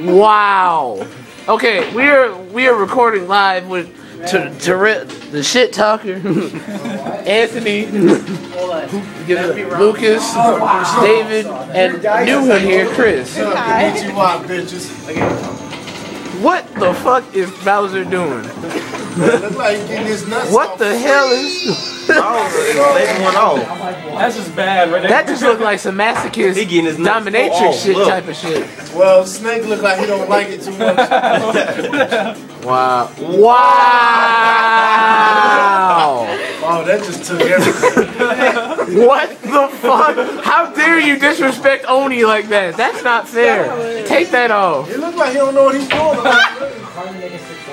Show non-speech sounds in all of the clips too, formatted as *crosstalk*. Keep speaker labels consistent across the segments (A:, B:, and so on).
A: Wow. Okay, we are we are recording live with to, to the shit talker, *laughs* Anthony, Lucas, David, and new one here, Chris.
B: Hit you up, bitches.
A: What the fuck is Bowser doing?
B: Look like he getting his nuts
A: What the hell is?
C: One off.
D: That's just bad, right there.
A: That just looked like some masochist
C: He getting his nuts
A: dominatrix
C: off,
A: shit
C: look.
A: type of shit.
B: Well, Snake look like he don't like it too much. *laughs*
A: Wow. Wow.
B: oh, that just took everything. *laughs*
A: What the fuck? How dare you disrespect Oni like that? That's not fair. Take that off.
B: It look like he don't know what he's doing. *laughs*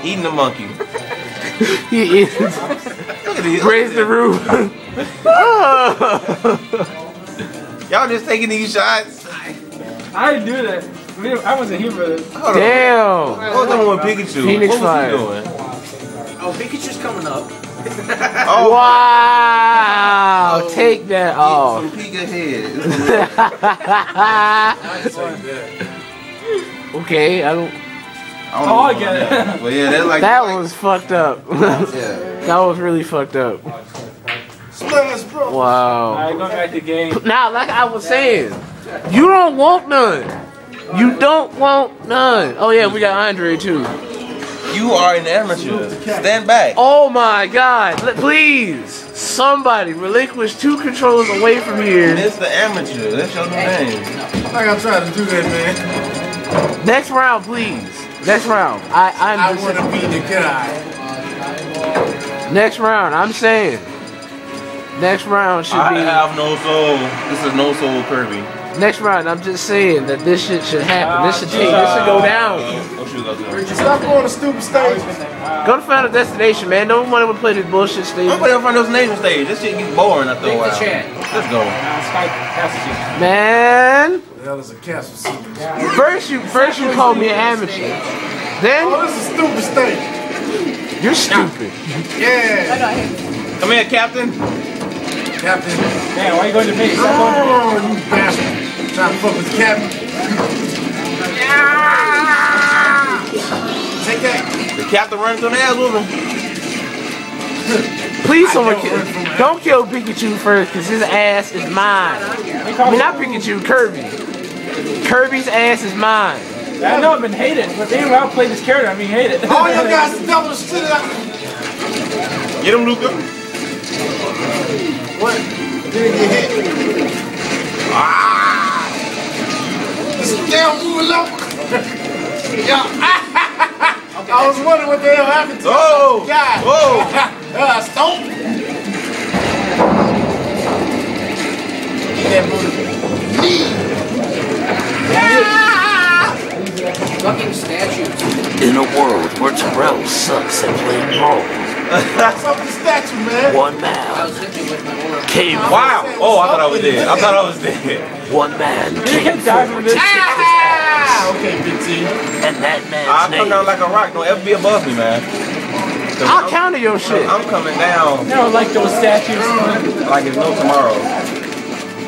C: Eating the monkey. *laughs*
A: He is.
C: Look at these.
A: Raise the roof. *laughs*
C: Y'all just taking these shots.
D: I didn't do that. We didn't- I wasn't here for this.
C: Hold.
A: Damn.
C: What was on with Pikachu?
A: Phoenix
C: what was
A: Fire.
C: he doing?
E: Oh, Pikachu's coming up. *laughs*
C: Oh,
A: Wow. Oh. Take that off.
C: some Pika head.
A: okay, I don't.
C: I don't
D: Oh,
C: know
D: I
C: what
D: get it.
C: that- Well, yeah, that's like
A: That was fucked up. *laughs*
C: yeah.
A: that was really fucked up.
B: Smash, bro.
A: Wow.
D: Alright, going back to game.
A: Now, like I was saying, you don't want none. You don't want none. Oh yeah, we got Andre too.
C: You are an amateur. Stand back.
A: Oh my God! Let- Please, somebody relinquish two controllers away from here.
C: It's the amateur. That's your name.
B: Like I'm trying to do that, man.
A: Next round, please. Next round. I
B: I
A: I'm
B: want to be the guy.
A: next round. I'm saying. Next round should
C: I
A: be.
C: I have no soul. This is no soul Kirby.
A: Next round. I'm just saying that this shit should happen. This should take. This should go down.
C: What we go to?
B: Stop going to stupid stages.
A: Go to Final Destination, man. No one would play this bullshit stage.
C: I'm putting in front of those nation stage. This shit gets boring after a
E: Leave the
C: while.
E: chat.
C: Let's go.
D: Uh,
A: Man,
B: The hell is a castle secret?
A: first you first you called me an amateur. Then Oh,
B: this is a stupid stage.
A: you're stupid.
B: Yeah.
C: Come here, Captain.
B: Captain.
D: Man, why you going to me? Stop going to me.
B: Oh, you bastard. Trying to fuck with the captain. Yeah. Take that.
C: The captain running through the ass whooping. *laughs*
A: Please, someone
B: don't
A: kill,
B: run
A: don't kill Pikachu first, cause his ass is mine. I mean, not Pikachu, Kirby. Kirby's ass is mine.
D: I know I've been hated, but maybe I'll play this character. I'm being hated.
B: All you *laughs* guys double the shit out.
C: Get him, Luca.
B: What? Didn't get hit. Ah! This damn moving up. *laughs* yeah. *laughs* I was wondering what the hell happened to
C: Oh!
B: God.
C: Oh!
B: Uh, stomp. Get that booty. Knee.
E: Fucking statues.
F: In a world where Terrell sucks at playing roles,
B: What's up the statue, man?
F: one man
E: was hitting you with my aura.
F: came.
C: Wow! Oh, I thought I was dead. I thought I was dead.
F: One man came
D: can die from
F: forward,
D: this.
B: Ah, okay, Big T.
F: and that
C: I
F: man's
C: come
F: name
C: down like a rock. Don't ever be above me, man. 'Cause
A: I'll
C: I'm-
A: counter your shit.
C: I'm coming down
D: I don't like those statues.
C: like it's no tomorrow.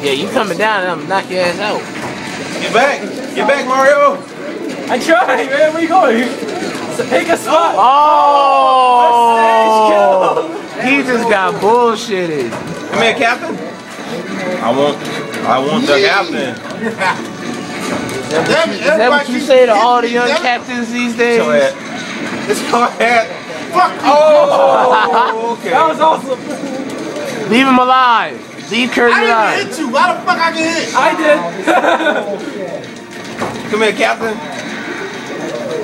A: Yeah, you coming down and I'm gonna knock your ass out.
C: Get back! Get back, Mario!
D: I tried, man. Where you going? So Pick a spot.
A: Oh! He just got bullshitted.
C: Come here, Captain. I want, I want the captain.
B: Damn it,
A: Is that what you say to all the young captains these days?
C: hat. It's your hat.
B: Fuck you.
C: Oh, okay.
D: That was awesome.
A: Leave him alive. Leave Kirby
B: I didn't
A: alive.
B: hit you. Why the fuck I get hit?
D: I did. *laughs*
C: Come here, Captain.